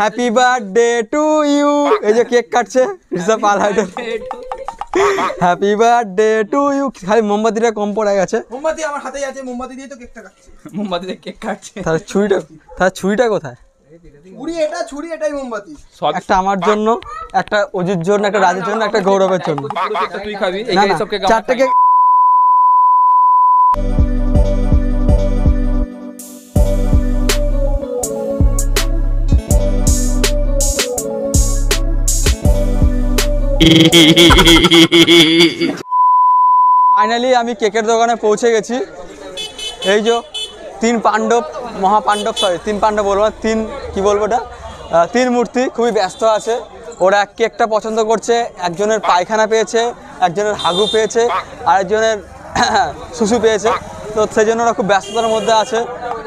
Happy birthday to you এই যে cake কাটছে রিসা পাল হাইডেল হ্যাপি বার্থডে টু ইউ খালি মোমবাতিটা কম পড়ে গেছে। মোমবাতি আমার হাতেই আছে মোমবাতি দিয়ে তো কেকটা কাটছি। মোমবাতিতে কেক কাটছে। তাহলে ছুরিটা তাহলে ছুরিটা কোথায়? ছুরি এটা ছুরি এটাই মোমবাতি। একটা আমার জন্য একটা অজির জন্য একটা রাজের জন্য একটা গৌরবের জন্য। তুই খাবি চারটে কেক ফাইনালি আমি কেকের দোকানে পৌঁছে গেছি। এই যে তিন পাণ্ডব, মহাপাণ্ডব সরি তিন পাণ্ডব বলব তিন, কি বলব এটা তিন মূর্তি খুবই ব্যস্ত আছে। ওরা এক কেকটা পছন্দ করছে, একজনের পায়খানা পেয়েছে, একজনের হাগু পেয়েছে আরেকজনের শুশু পেয়েছে। তো সেই জন্য ওরা খুব ব্যস্ততার মধ্যে আছে।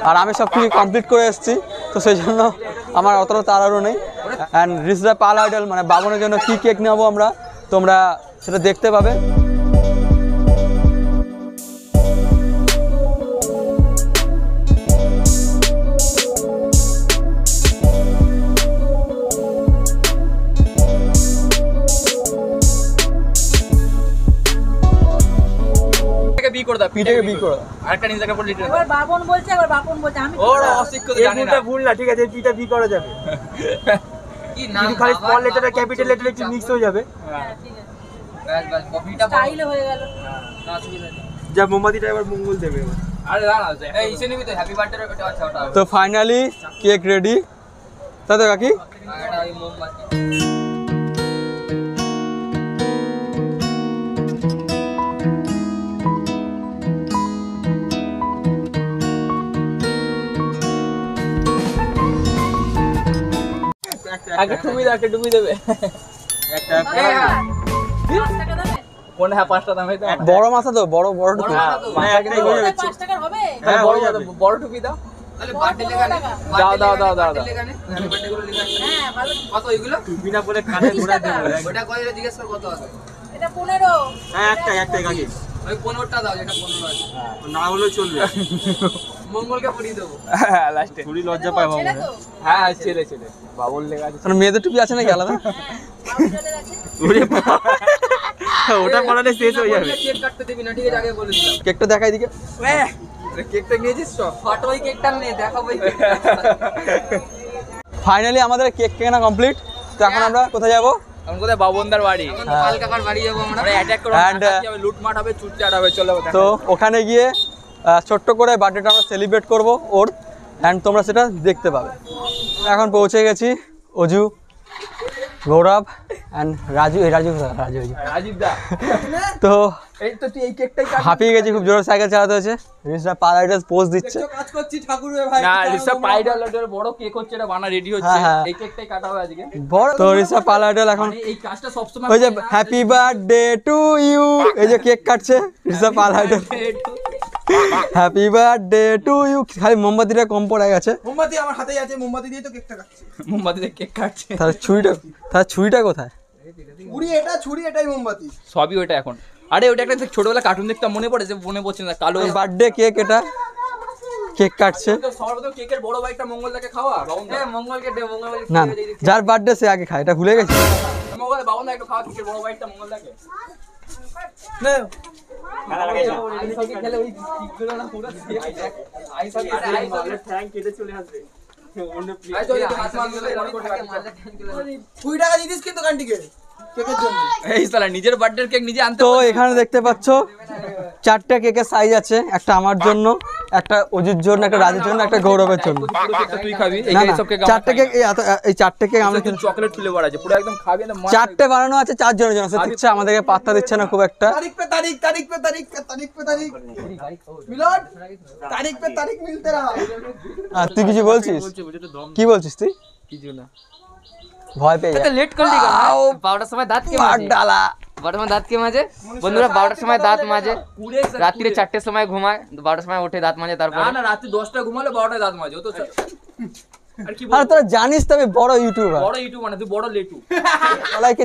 আর আমি সব কিছু কমপ্লিট করে এসেছি। তো সেই জন্য আমার অতটা তাড়াহুড়ো নেই। অ্যান্ড রিসদা পাল আইডল মানে বাবনের জন্য কী কেক নেব আমরা? তোমরা সেটা দেখতে পাবে। করে দাও পিঠেকে বি করে আরেকটা বলে লিটার এবার বাপন বলছে এবার বাপন বলছে আমি ওর অশিক্ষিত জানি না। ভুল না ঠিক আছে পিটা বি করা যাবে। কিন্তু খালি স্মল লেটার আর ক্যাপিটাল লেটার একটু মিক্স হয়ে যাবে। হ্যাঁ, ঠিক আছে। ব্যাস ব্যাস কপিটা স্টাইল হয়ে গেল। যা মোমবাতিটা এবার মঙ্গল দেবে তো হ্যাপি বার্থডে ওটা ওটা তো ফাইনালি কেক। রেডি তাতে কাকি মোমবাতি। আগে দাও একটা ডুবি দেবে। একটা হ্যাঁ। পাঁচটা দাম হইতো বড় মাথা তো বড় বড় টুকু হ্যাঁ, হয়ে পাঁচ টাকার হবে? হ্যাঁ, বড় বড় টুপি দাও। দাও দাও দাও দাও হ্যাঁ কত ওইগুলো বিনা বলে কানে ঘোরা দেবে ওটা কত জিজ্ঞেস কর কত আছে। এটা পনেরো। হ্যাঁ একটা একটাই কাকি। ওই পনেরোটা দাও যেটা পনেরো আছে। না হলেও চলবে। মঙ্গলকে পরিয়ে দেবো। হ্যাঁ লাস্টে থোড়ি লজ্জা পায় বাবু হ্যাঁ ছেলে ছেলে বাবুল লেখা আছে। মেয়েদের টুপি আছে নাকি আলাদা? হ্যাঁ বাবুজলের আছে ওরে বাবা। ওটা পড়ালে শেষ হয়ে যাবে। কেক কাটতে দিবি না ঠিক আছে আগে বলে দিলাম। কেকটা দেখাই দিকে। কেকটা নিয়েছিস তো? ওই কেকটা নে দেখাবো ফাইনালি আমাদের কেক কেনা কমপ্লিট তো এখন আমরা কোথায় যাব? এখন কোথায়? বাবনদার বাড়ি। এখন। পাল কাকার বাড়ি যাব আমরা। অ্যাটাক করব। লুটমাট হবে চুটচাট হবে চলো তো ওখানে গিয়ে ছোট্ট করে বার্থডেটা আমরা সেলিব্রেট করব ওর অ্যান্ড তোমরা সেটা দেখতে পাবে। এখন পৌঁছে গেছি অজু গৌরব অ্যান্ড রাজু এই রাজু? রাজু রাজীব দা। তো এই তো তুই এই কেকটাই হাঁপিয়ে গেছি খুব জোরে সাইকেল চালাতে হয়েছে। পার আইডাস পোজ দিচ্ছে। কাজ করছি ঠাকুর ভাই না রিসা বড় কেক হচ্ছে এটা বানা রেডি হচ্ছে। হ্যাঁ, হ্যাঁ। এই কেকটাই কাটা হবে আজকে। বড় তো আইডাল এখন। মানে এই কাজটা সবসময় ওই যে হ্যাপি বার্থডে টু ইউ এই যে কেক কাটছে রিসা পার আইডাল হ্যাপি বার্থডে টু ইউ খালি মোমবাতিটা কম পড়ে গেছে। মোমবাতি আমার হাতেই আছে মোমবাতি দিয়ে তো কেকটা কাটছি। মোমবাতিতে কেক কাটছে। তাহলে ছুরিটা তাহলে ছুরিটা কোথায়? ছুরি এটা ছুরি এটাই মোমবাতি। সবই ওটা এখন। আরে ওটা একটা ছোটবেলা কার্টুন দেখতাম মনে পড়েছে মনে পড়ছে না কালো। বার্থডে কেক এটা। কেক কাটছে। সর্বপ্রথম কেকের বড় বাইকটা মঙ্গলদাকে খাওয়া হ্যাঁ মঙ্গলকে দে মঙ্গল না না যার বার্থডে সে আগে খায় এটা ভুলে গেছি। মঙ্গল বাবন একটু খাওয়া কেকের বড় বাইকটা মঙ্গলদাকে। নিজের বার্থডে কেক নিজে আনতে এখানে দেখতে পাচ্ছ চারটা কেকের সাইজ আছে একটা আমার জন্য একটা অজিত জন্য একটা রাজের জন্য একটা গৌরবের জন্য। চারটে কেক এই চারটে কেক আমরা চারটে বানানো আছে চার জনের জন্য দিচ্ছে আমাদেরকে পাত্তা দিচ্ছে না খুব একটা। তারিখ পে তারিখ তারিখ পে তারিখ তারিখ আর তুই কিছু বলছিস? কি বলছিস তুই? ভয় পেয়ে লেট কর দিগা পাউডার সময় দাঁত কে মার ডালা বর্তমান দাঁত কে মাঝে বন্ধুরা বারোটার সময় দাঁত মাঝে রাত্রিরে চারটের সময় ঘুমায় বারোটার সময় উঠে দাঁত মাঝে তারপর রাত্রি দশটা ঘুমালে বারোটায় দাঁত মাঝে তো আর তোরা জানিস তো আমি বড়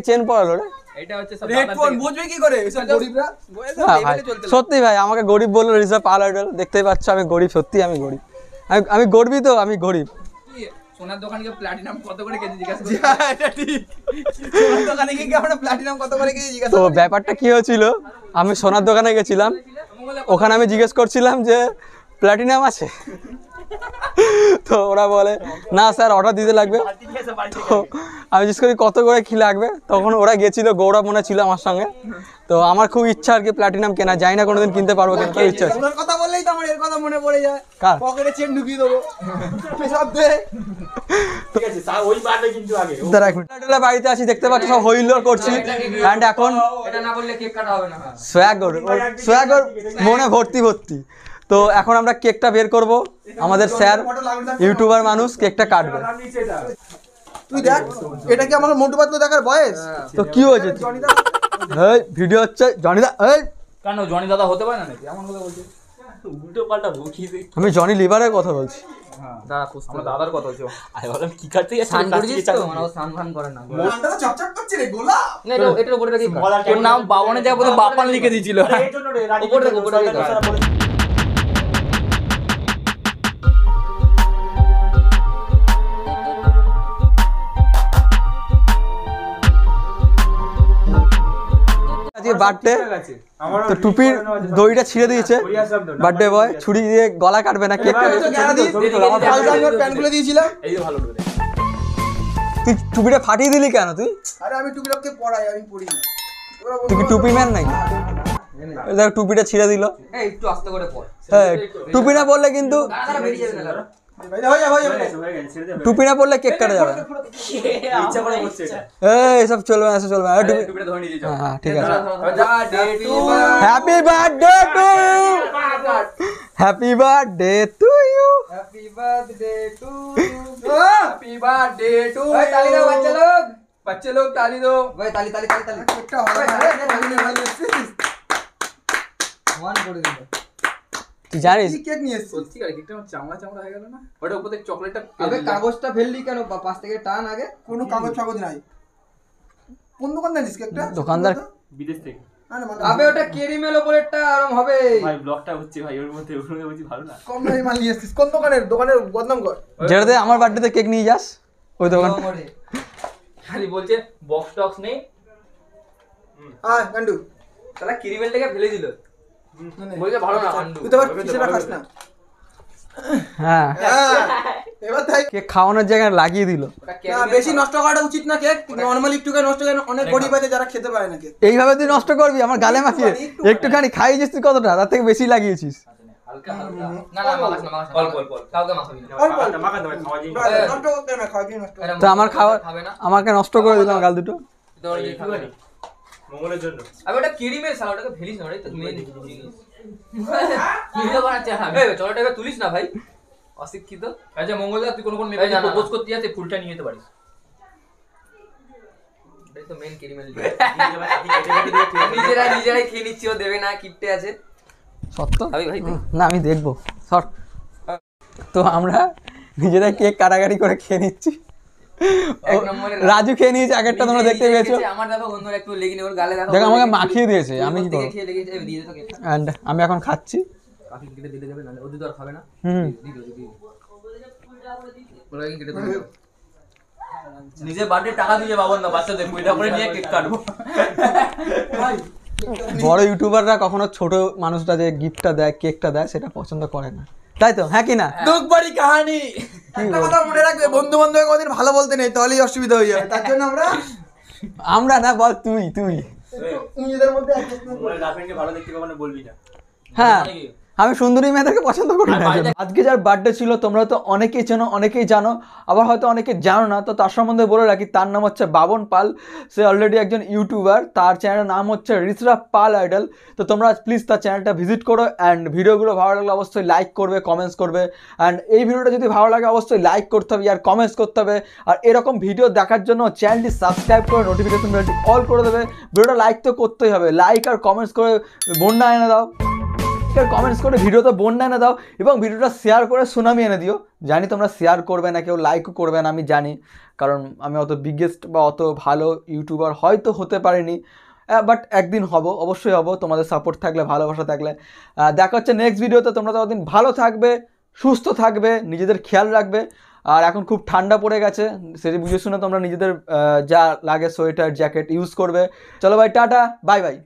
চেন পড়ালো রে? কি করে? সত্যি ভাই আমাকে গরিব বলল রিজার্ভ দেখতেই পাচ্ছ আমি গরিব সত্যি আমি গরিব। আমি গর্বিত আমি গরিব। সোনার দোকানে গিয়ে প্লাটিনাম কত করে কেজি জিজ্ঞাসা করছি এটা ঠিক। সোনার দোকানে গিয়ে আমরা প্লাটিনাম কত করে কেজি জিজ্ঞাসা তো ব্যাপারটা কি হয়েছিল? আমি সোনার দোকানে গেছিলাম। ওখানে আমি জিজ্ঞেস করছিলাম যে প্ল্যাটিনাম আছে? তো ওরা বলে না স্যার অর্ডার দিতে লাগবে। তো আমি জিজ্ঞেস করি কত করে কি লাগবে তখন ওরা গেছিল গৌরব মনে ছিল আমার সঙ্গে। তো আমার খুব ইচ্ছা আর কি প্ল্যাটিনাম কেনা যাই না কোনোদিন কিনতে পারব কিন্তু ইচ্ছা আছে। কথা বললেই তো আমার এর কথা মনে পড়ে যায়। কার? পকেটে চেন ঢুকিয়ে দেবো। পেশাব দে। দাঁড়া এক মিনিট। বাড়িতে আছি দেখতে পাচ্ছি সব হইল্লোড় করছি। অ্যান্ড এখন এটা না বললে কেক কাটা হবে না। সোয়াগর সোয়াগর মনে ভর্তি ভর্তি। তো এখন আমরা কেকটা বের করব। আমাদের স্যার ইউটিউবার মানুষ কেকটা কাটবে। তুই দেখ এটা কি আমার মোটু পাতলু দেখার বয়স? তো কি হয়েছে? এই ভিডিও হচ্ছে জনিদা এই। কেন জনি দাদা হতে পারে না নাকি? এমন কথা বলছে। উল্টো পাল্টা ভুকিয়ে দিই। আমি জনি লিভারের কথা বলছি। আমার দাদার কথা হচ্ছে আমি ভাবলাম কি কাটতে যাচ্ছে? স্নান করেছিস তো? মানে ও স্নান ফান করে না। গানটা চকচক করছে রে গোলাপ না, এটা এটার উপরে রাখি তোর নাম বাবনের জায়গায় বাপান লিখে দিয়েছিল। উপরে দেখো, উপরে আজকে বার্থডে তো টুপির দড়িটা ছিঁড়ে দিয়েছে। বার্থডে বয় ছুরি দিয়ে গলা কাটবে না কেক দিয়েছিলাম এই ভালো তুই টুপিটা ফাটিয়ে দিলি কেন তুই? আরে আমি টুপিটাকে পড়াই আমি পড়ি তুই কি টুপি ম্যান নাকি? দেখ টুপিটা ছিঁড়ে দিল। একটু আস্তে করে পড় হ্যাঁ টুপি না পরলে কিন্তু দাঁড়া বেরিয়ে যাবে না দাঁড়া। ভাই হয়ে যাবে হয়ে যাবে টুপি না পরলে কেক কাটা যাবে না। ইচ্ছা করে করছে এটা এই এসব চলবে না এসব চলবে না এই টুপি টুপিটা ধরে নিয়ে হ্যাঁ হ্যাঁ ঠিক আছে Happy birthday happy birthday to you happy birthday to you happy birthday to भाई, ताली दो, बच्चे लोग। बच्चे लोग ताली दो ভাই তালি তালি তালি তালি একটা হবে না রে ভাই নে ভাই এসেছিস ওয়ান করে দিল তুই জানিস? কেক নিয়ে এসেছিস সত্যি আর কেকটা আমার চামড়া চামড়া হয়ে গেল না? ওটা উপর চকলেটটা আবে কাগজটা ফেললি কেন? পাশ থেকে টান আগে। কোনো কাগজ নাই। কোন দোকান জানিস কেকটা দোকানদার বিদেশ থেকে। মানে আবে ওটা কেরিমেল ওপরেরটা আরাম হবে। ভাই ব্লগটা হচ্ছে ভাই ওর মধ্যে ওর মধ্যে ভালো না। কম দামি মাল নিয়ে এসেছিস। কোন দোকানের? দোকানের বদনাম কর। যেটাতে আমার বার্থডেতে কেক নিয়ে যাস ওই দোকান। খালি বলছে বক্স টক্স নেই। আয় গান্ডু। তাহলে কেরিমেলটাকে ফেলে দিল। বলছে ভালো না তুই তো আবার সেটা খাস না। হ্যাঁ। হ্যাঁ এবার তাই কেক খাওয়ানোর জায়গায় লাগিয়ে দিল। না বেশি নষ্ট করাটা উচিত না কেক। নর্মালি একটু করে নষ্ট করে অনেক গরিব আছে যারা খেতে পারে না কেক। এইভাবে তুই নষ্ট করবি আমার গালে মাখিয়ে। একটুখানি খাইয়েছিস তুই কতটা? তার থেকে বেশি লাগিয়েছিস। হালকা হালকা। না না মাখাস না মাখাস অল্প, অল্প, অল্প। কাউকে মাখাবি না। অল্প অল্প। মাখাতে ভাই খাওয়া যায় নষ্ট করতে না খাওয়া দিয়ে নষ্ট তো আমার খাওয়া আমাকে নষ্ট করে দিলাম গাল দুটো। তোর। মঙ্গলের জন্য। আবে ওটা সালা ওটাকে ফেলিস না ওটাই তো মেন ভিডিও বানাচ্ছে হ্যাঁ। এই চলোটা এবার তুলিস না ভাই। অশিক্ষিত। আচ্ছা মঙ্গলদা তুই কোন কোন মেয়েকে প্রপোজ করতে এই ফুলটা নিয়ে যেতে পারিস। এটাই তো মেন খেয়ে নিজেরাই খেয়ে নিচ্ছি ও দেবে না কিপটে আছে। সত্য? ভাই ভাই না আমি দেখব। সর। তো আমরা নিজেরাই কেক কাটাকাটি করে খেয়ে নিচ্ছি। রাজু খেয়ে নিয়েছে আগেরটা তোমরা দেখতে পেয়েছ। আমার দেখো বন্ধুরা একটু লেগে ওর গালে দেখো দেখো, আমাকে মাখিয়ে দিয়েছে, আমি কি করব? দে। অ্যান্ড আমি এখন খাচ্ছি। কাকি কেটে দিলে যাবে না ওদের তো আর খাবে না। হুম। দি দি। ওরা কি কেটে দিবে নিজে বার্থডে টাকা দিয়ে বাবন না বাচ্চাদের পয়সা করে নিয়ে কেক কাটবো। বড় ইউটিউবাররা কখনো ছোট মানুষটা যে গিফটটা দেয় কেকটা দেয় সেটা পছন্দ করে না। তাই তো? হ্যাঁ কি না? দুঃখ বাড়ি কাহানি। একটা কথা মনে রাখবে বন্ধু বান্ধব কোনদিন ভালো বলতে নেই তাহলেই অসুবিধা হয়ে যাবে। তার জন্য আমরা আমরা না বল তুই তুই। নিজেদের মধ্যে ভালো দেখতে কখনো বলবি না। হ্যাঁ। আমি সুন্দরী মেয়েদেরকে পছন্দ করি না। আজকে যার বার্থডে ছিল তোমরা তো অনেকেই চেনো অনেকেই জানো আবার হয়তো অনেকে জানো না তো তার সম্বন্ধে বলে রাখি তার নাম হচ্ছে বাবন পাল। সে অলরেডি একজন ইউটিউবার তার চ্যানেলের নাম হচ্ছে রিসরা পাল আইডল। তো তোমরা প্লিজ তার চ্যানেলটা ভিজিট করো অ্যান্ড ভিডিওগুলো ভালো লাগলে অবশ্যই লাইক করবে কমেন্টস করবে। অ্যান্ড এই ভিডিওটা যদি ভালো লাগে অবশ্যই লাইক করতে হবে আর কমেন্টস করতে হবে। আর এরকম ভিডিও দেখার জন্য চ্যানেলটি সাবস্ক্রাইব করে নোটিফিকেশন বেলটি অল করে দেবে। ভিডিওটা লাইক তো করতেই হবে। লাইক আর কমেন্টস করে বন্যা এনে দাও। কমেন্টস করে ভিডিওতে বন্যা এনে দাও এবং ভিডিওটা শেয়ার করে সুনামি এনে দিও। জানি তোমরা শেয়ার করবে না, কেউ লাইকও করবে না, আমি জানি। কারণ আমি অত বিগেস্ট বা অত ভালো ইউটিউবার হয়তো হতে পারিনি। বাট একদিন হব, অবশ্যই হব। তোমাদের সাপোর্ট থাকলে, ভালোবাসা থাকলে। দেখা হচ্ছে নেক্সট ভিডিওতে। তোমরা ততদিন ভালো থাকবে, সুস্থ থাকবে, নিজেদের খেয়াল রাখবে। আর এখন খুব ঠান্ডা পড়ে গেছে। সেটি বুঝে শুনে তোমরা নিজেদের যা লাগে সোয়েটার, জ্যাকেট ইউজ করবে। চলো ভাই, টাটা বাই বাই